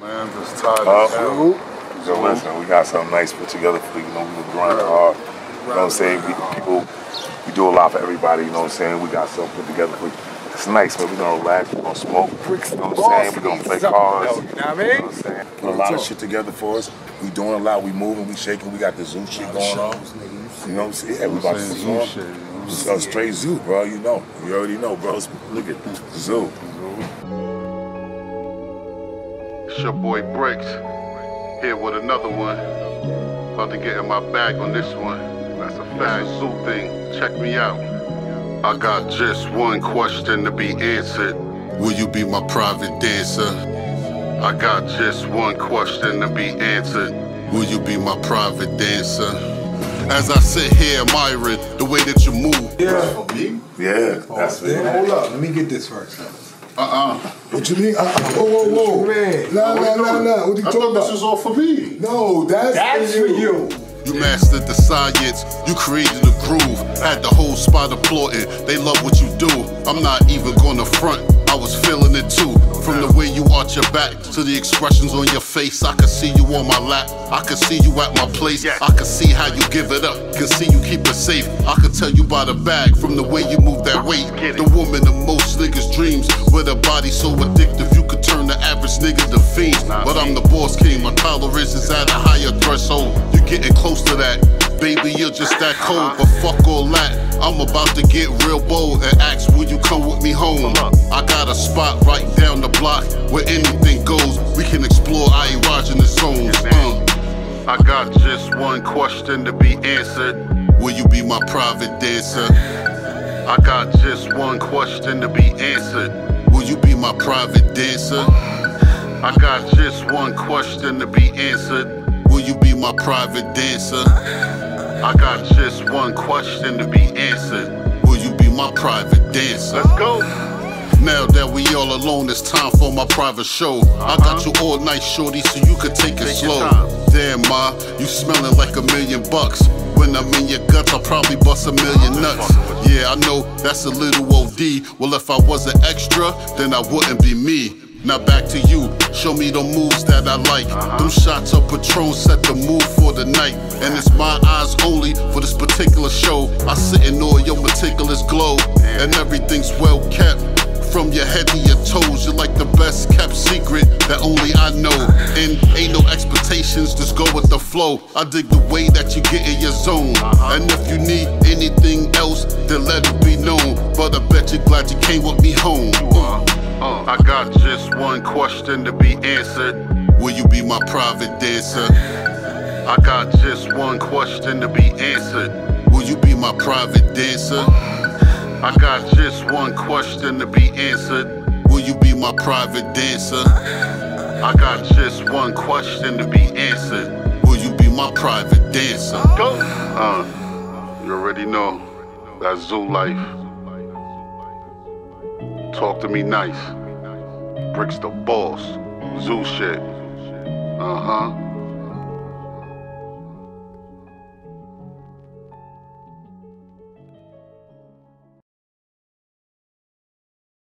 Man, just tired Uh, as. So listen, we got something nice put together for you. You know, we were grinding hard. You know what I'm saying? We, people, we do a lot for everybody. You know what I'm saying? We got something put together for you. It's nice, man. We're gonna relax. We're gonna smoke bricks. You know what I'm saying? We're gonna play cards. You know what I You know mean? what I'm saying? Put a lot of shit together for us. We doing a lot. We moving. We shaking. We got the zoo shit going on. You know what I'm saying? Yeah, we about to Saying zoo zoo shit. shit. So straight zoo, bro. You know. You already know, bro. Look at this zoo. It's your boy Brixkz, here with another one. About to get in my bag on this one. That's a fact. Zoo thing, check me out. I got just one question to be answered. Will you be my private dancer? I got just one question to be answered. Will you be my private dancer? As I sit here admiring the way that you move. Yeah. Yeah, that's oh, it. Hold up, let me get this first. Uh-uh. What you mean? Uh, uh, whoa, whoa, whoa. What you? Nah, nah, nah, nah. What you I talking thought this about? was all for me. No, that's, That's for you. You mastered the science, you created the groove, had the whole spot applauding. They love what you do. I'm not even gonna front, I was feeling it too. From the way you arch your back to the expressions on your face, I could see you on my lap. I could see you at my place. I could see how you give it up. Can see you keep it safe. I could tell you by the bag from the way you move that weight. The woman of most niggas' dreams, with a body so addictive you could turn the average nigga to fiends. But I'm the boss king. My tolerance is at a higher threshold. You're getting close to that. Baby, you're just that cold, but fuck all that. I'm about to get real bold and ask, will you come with me home? I got a spot right down the block where anything goes. We can explore erogenous zones. Uh. I got just one question to be answered. Will you be my private dancer? I got just one question to be answered. Will you be my private dancer? I got just one question to be answered. Will you be my private dancer? I got just one question to be answered. Will you be my private dancer? Let's go. Now that we all alone, it's time for my private show. I got you all night, shorty, so you could take it Take your slow. Damn, ma, you smelling like a million bucks. When I'm in your guts, I'll probably bust a million nuts. Yeah, I know that's a little OD. Well, if I was an extra, then I wouldn't be me. Now back to you. Show me the moves that I like. Them shots of Patron set the mood for the night. And it's my eyes only for this particular show. I sit in all your meticulous glow. And everything's well kept. From your head to your toes, you're like the best kept secret that only I know. And ain't no expectations, just go with the flow. I dig the way that you get in your zone. And if you need anything else, then let it be known. But I bet you're glad you came with me home. Uh, I got just one question to be answered. Will you be my private dancer? I got just one question to be answered. Will you be my private dancer? I got just one question to be answered. Will you be my private dancer? I got just one question to be answered. Will you be my private dancer? Go. Uh, you already know That's zoo life. Talk to me nice. Brixkz the boss. Zoo shit. Uh huh.